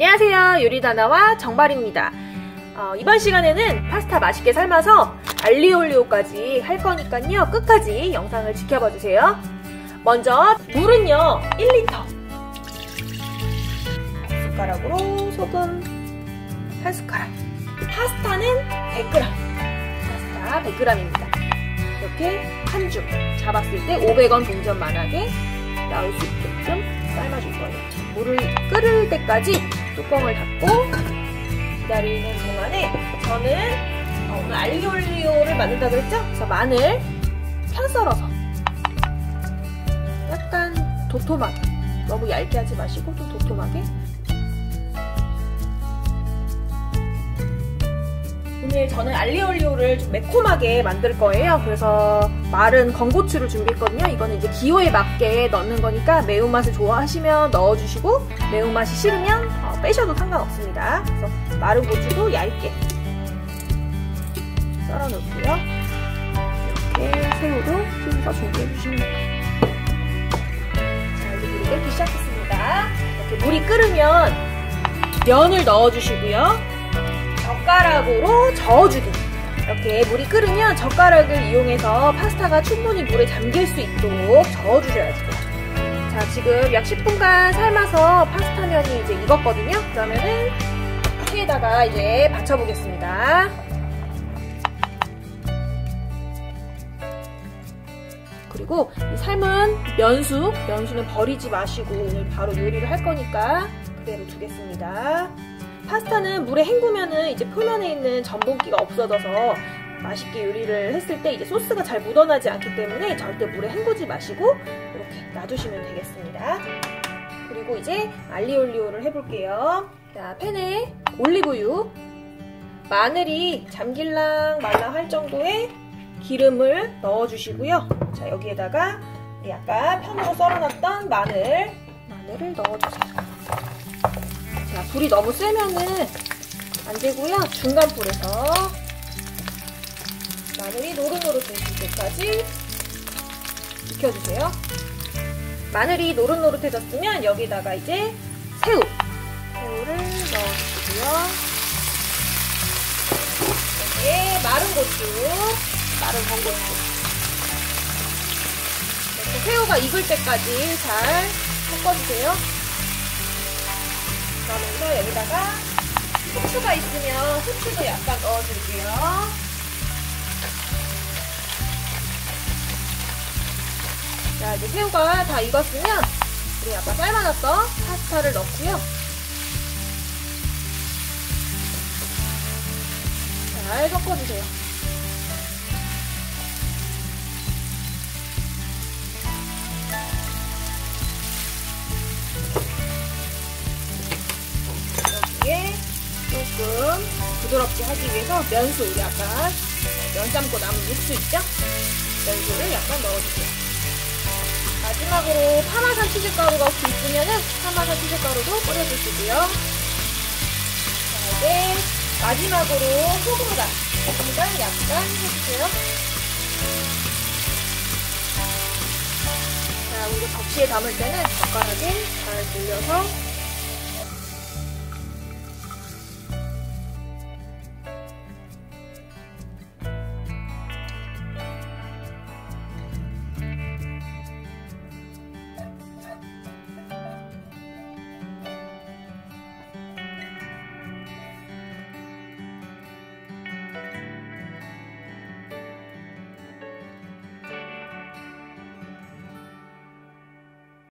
안녕하세요. 요리다나와 정발입니다. 어, 이번 시간에는 파스타 맛있게 삶아서 알리올리오까지 할 거니까요. 끝까지 영상을 지켜봐 주세요. 먼저 물은요. 1리터. 숟가락으로 소금 한 숟가락. 파스타는 100g 파스타 100g입니다. 이렇게 한 줌 잡았을 때 500원 동전 만하게 나올 수 있게끔 삶아줄 거예요. 물을 끓을 때까지 뚜껑을 닫고 기다리는 동안에 저는 어, 오늘 알리올리오를 만든다고 했죠? 그래서 마늘 편 썰어서 약간 도톰하게 너무 얇게 하지 마시고 좀 도톰하게 오늘 저는 알리올리오를 좀 매콤하게 만들 거예요. 그래서 마른 건고추를 준비했거든요. 이거는 이제 기호에 맞게 넣는 거니까 매운맛을 좋아하시면 넣어주시고 매운맛이 싫으면 어, 빼셔도 상관없습니다. 그래서 마른 고추도 얇게 썰어 놓고요. 이렇게 새우도 찢어서 준비해 주시면 돼요. 자, 이제 물이 끓기 시작했습니다. 이렇게 물이 끓으면 면을 넣어주시고요. 젓가락으로 저어주기. 이렇게 물이 끓으면 젓가락을 이용해서 파스타가 충분히 물에 잠길 수 있도록 저어주셔야 돼요 자 지금 약 10분간 삶아서 파스타면이 이제 익었거든요. 그러면은 피에다가 이제 받쳐보겠습니다. 그리고 이 삶은 면수 면수는 버리지 마시고 오늘 바로 요리를 할 거니까 그대로 두겠습니다 파스타는 물에 헹구면은 이제 표면에 있는 전분기가 없어져서 맛있게 요리를 했을 때 이제 소스가 잘 묻어나지 않기 때문에 절대 물에 헹구지 마시고 이렇게 놔두시면 되겠습니다. 그리고 이제 알리올리오를 해볼게요. 자, 팬에 올리브유, 마늘이 잠길랑 말랑 할 정도의 기름을 넣어주시고요. 자, 여기에다가 약간 편으로 썰어놨던 마늘, 마늘을 넣어주세요. 자, 불이 너무 세면은 안 되고요. 중간 불에서 마늘이 노릇노릇 해질 때까지 익혀주세요. 마늘이 노릇노릇해졌으면 여기다가 이제 새우, 새우를 넣어주시고요. 여기에 마른 고추, 마른 건고추. 새우가 익을 때까지 잘 섞어주세요. 그러면서 여기다가 후추가 있으면 후추도 약간 넣어줄게요. 자, 이제 새우가 다 익었으면 우리 아까 삶아놨던 파스타를 넣고요. 잘 섞어주세요. 조금 부드럽게 하기 위해서 면수 우리 아까 면 삶고 남은 육수 있죠? 면수를 약간 넣어주세요. 마지막으로 파마산 치즈가루가 혹시 있으면은 파마산 치즈가루도 뿌려주시고요. 자 이제 마지막으로 소금을 소금을 약간 해주세요. 자 우리가 접시에 담을 때는 젓가락에 잘 돌려서